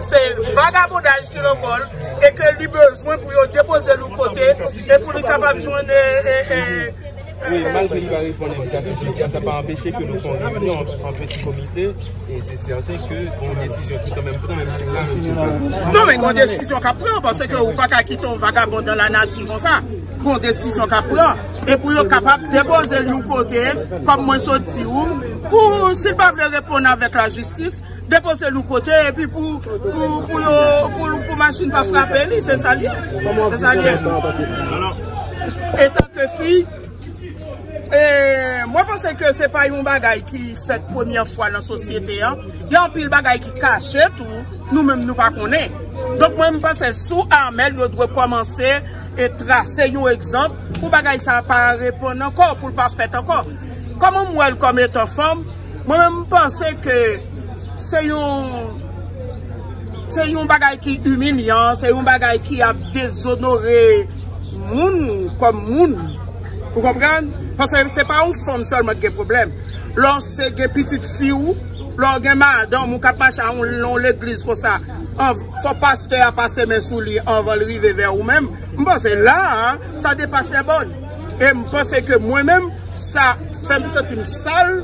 Se vagabondaj ki lo kol E ke li bezwen pou yo depose lou kote E pou li kapab jwene euh, euh, euh, Oui, malgré li va répondre l'invitation qui dit, ça n'a pas empêché que nous fassions une réunion en petit comité et c'est certain que une décision qui quand même prend, même si là, même si là. Non, mais bon décision qu'a prend, parce que ou pas qu'à quitter un vagabond dans la nature comme ça. kon desisyon ka pran, e pou yo kapap deboze yon kote, kom mwen sot ti ou, pou si pa vle repon avèk la jistis, deboze yon kote, e pi pou, pou, pou yo, pou, pou machin pa frape li, se sa li, se sa li. E tan ke fi, E, mwen pense ke se pa yon bagay ki fet premier fwa nan sosyete an, gen pil bagay ki kache tou, nou menm nou pa konen. Donk mwen pense sou Armel yo dwe komanse e trase yon ekzamp pou bagay sa pa repon ankon, pou l pa fet ankon. Koman mwen kom etan fom, mwen menm pense ke se yon... Se yon bagay ki humilyan, se yon bagay ki ap dezonore moun kom moun. Ou kompren? Pase se pa ou fom solman gen problem. Lò se gen pitit fi ou, lò gen madan mou kapache an lon l'eglis kon sa. An, so paste a pase men sou li, an van rive ver ou men. Mwen se la, sa depase le bon. E mwen pense ke mwen men, sa fem se tim sal.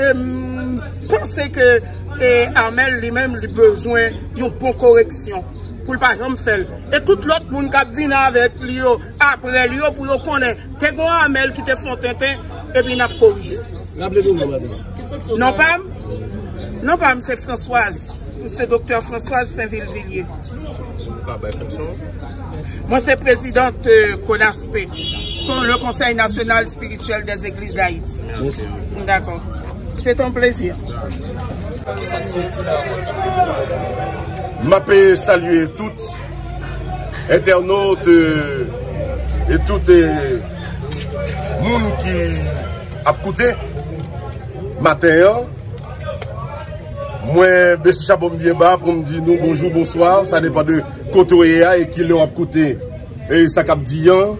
E mwen pense ke e, Amel li men li bezwen yon pon koreksyon. pou l pa jom fel. E tout lot moun kap vina avek li yo, apre li yo pou yo konen. Te gwa amel ki te fon tenten, e bin ap korije. Rable nou mou madè? Non pam? Non pam se Françoise. Se doktor Françoise Saint-Ville-Villiers. Ah, ben, Mwen se prezident Konaspe, euh, kon le konsey nasyonal Spirituel des eglise d'Haïti. D'akon. Se ton plezir. Mapè salye tout internaute et tout moun ki ap koute maten an. Mwen besi chabon mdiye ba pou mdi nou bonjou, bonsoir. Sa depa de koto e a e ki lè ap koute e sakap diyan.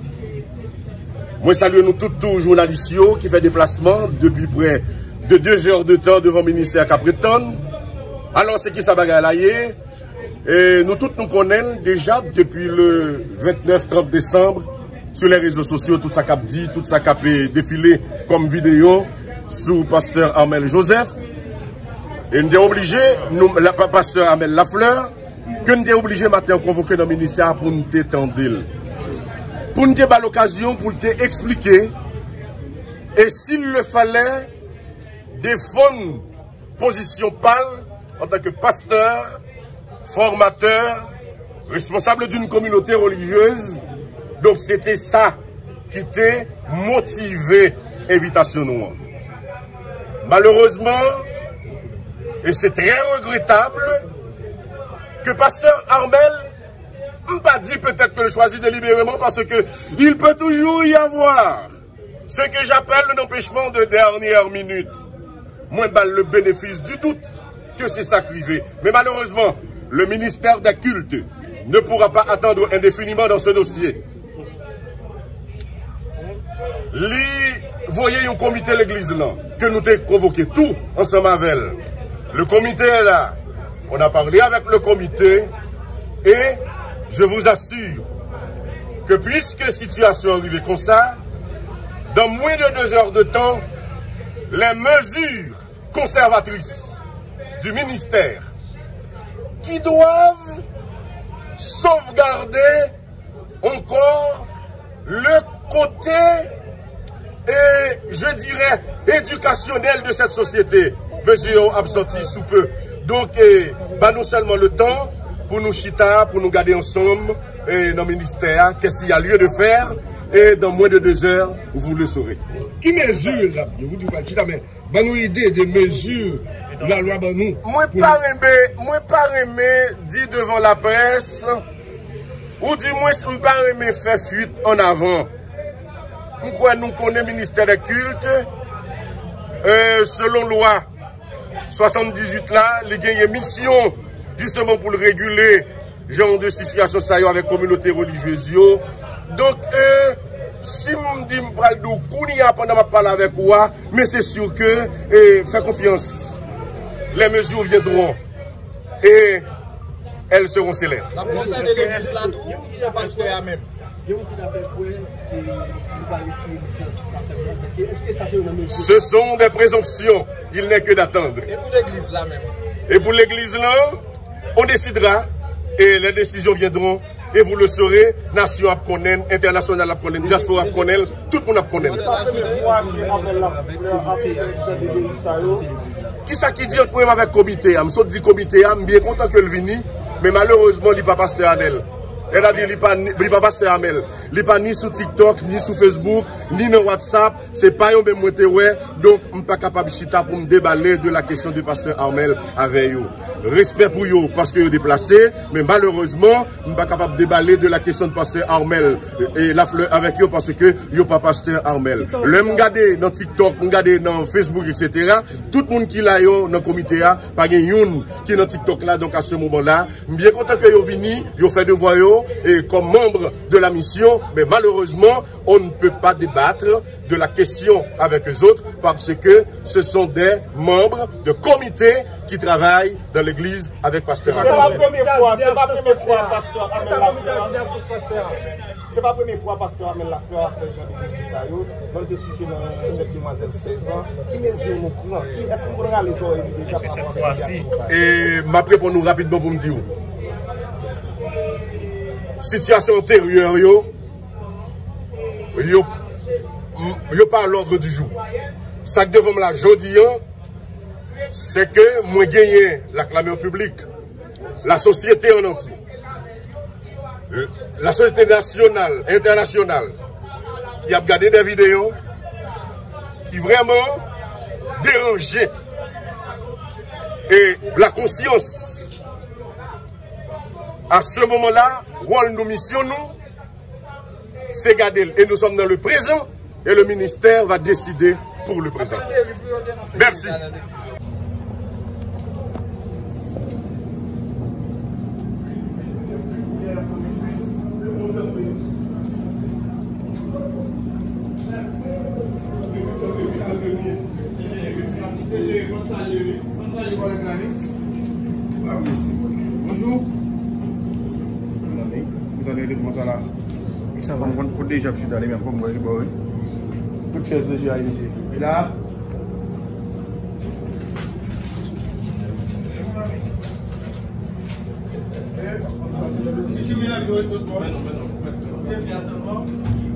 Mwen salye nou tout tou jounalisyon ki fè deplasman depi pre de 2 jor de tan devan minister Kapreton. Alon se ki sa bagay la ye. Et nous tous nous connaissons déjà depuis le 29-30 décembre sur les réseaux sociaux, tout ça cap dit, tout ça cap défilé comme vidéo sous pasteur Armel Joseph. Et nous sommes obligés, nous, pasteur Armel Lafleur, que nous sommes obligés maintenant de convoquer dans le ministère pour nous détendre. Pour nous donner l'occasion pour t'expliquer et s'il le fallait défendre position pâle en tant que pasteur formateur, responsable d'une communauté religieuse. Donc c'était ça qui était motivé invitation. Malheureusement, et c'est très regrettable, que pasteur Armel m'a pas dit peut-être que le choisit délibérément parce que il peut toujours y avoir ce que j'appelle l'empêchement de dernière minute. Moins le bénéfice du doute que c'est ça Mais malheureusement, le ministère des cultes ne pourra pas attendre indéfiniment dans ce dossier. Li, voyez un comité l'église là, que nous avons convoqué tout ensemble avec Le comité est là. On a parlé avec le comité et je vous assure que puisque la situation est arrivée comme ça, dans moins de deux heures de temps, les mesures conservatrices du ministère doivent sauvegarder encore le côté, et je dirais, éducationnel de cette société. Monsieur absorti sous peu. Donc, eh, bah, non seulement le temps pour nous chita, pour nous garder ensemble, et dans le ministère, qu'est-ce qu'il y a lieu de faire, et dans moins de deux heures, vous le saurez. Qui mesure là Vous dites pas, mais bah, nous idée des mesures la loi bah, nous. Moi pas aimé, moi pas aimé dit devant la presse ou du moins je pas aimé faire fuite en avant. Nous croyons nous le ministère des cultes euh, selon loi 78 là, il y a une mission justement pour le réguler genre de situation ça avec communauté religieuse Donc euh, si je dis que je pendant ma parole avec vous, mais c'est sûr que, et, fais confiance, les mesures viendront. Et elles seront célèbres. La prochaine de l'église là, tout, il n'y a pas ce qu'il y a même. Ce sont des présomptions. Il n'est que d'attendre. Et pour l'église là même. Et pour l'église là, on décidera et les décisions viendront. et vous le saurez, nation a connaît, international a connaît, diaspora a connaît, tout le monde a connaît. Qui ça qui dit le problème avec le comité Je suis dit comité, je suis bien content que le vini, mais malheureusement, il n'y a pas pasteur Anel. Elle a dit, il n'y a pas pasteur Amel. Il n'y a pas ni sur TikTok, ni sur Facebook, ni sur WhatsApp. Ce n'est pas un même ouais. Donc, suis pas capable de pour me déballer de la question du pasteur Armel avec eux. Respect pour eux parce que est déplacé, mais malheureusement, suis pas capable de déballer de la question du pasteur Armel et la fleur avec eux parce que a pas pasteur Armel. Le me dans TikTok, me dans Facebook, etc. Tout le monde qui l'a dans le comité, pas une qui dans TikTok là, donc à ce moment-là, bien content que vous venu, vous fait de voyons et comme membre de la mission, mais malheureusement, on ne peut pas débattre de la question avec les autres parce que ce sont des membres de comité qui travaillent dans l'église avec Pasteur C'est pas la première fois, c'est pas la première fois, Pasteur c'est pas la première fois, Pasteur Amel Lafleur après Jean-Denis dans le cité de jeune demoiselle 16 ans. Qui mesure nous prend Est-ce qu'on pourra les oreilles déjà par rapport à ça Et ma pour nous rapidement pour me dire. Situation antérieure, yo, yo, yo pa l'ordre du jou. Sak devom la jodi an, se ke mwen genyen la klamen publik, la sosyete an anti, euh, la sosyete nasyonal, internasyonal, ki ap gade de videyo, ki vreman deranje e la konsyans a se moman la, wan nou misyon nou c'est garder. Et nous sommes dans le présent et le ministère va décider pour le présent. Merci. Bonjour. Vous allez là sa va. Mwen kote deja pchou dalè mwen kon mwen li boy. Tout chèz deja yi deje. E la.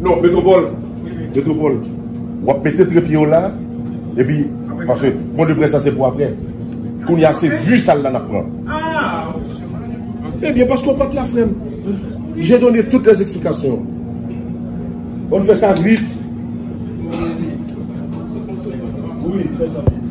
Non, Metropole. Metropole. Wap pète tre piyo la. E pi, parce, pon de presa se pou apre. Koun ya se vu sal nan apren. Ah! Eh bien, parce qu'on porte la flemme. J'ai donné toutes les explications. On fait ça vite. Oui, fais ça vite.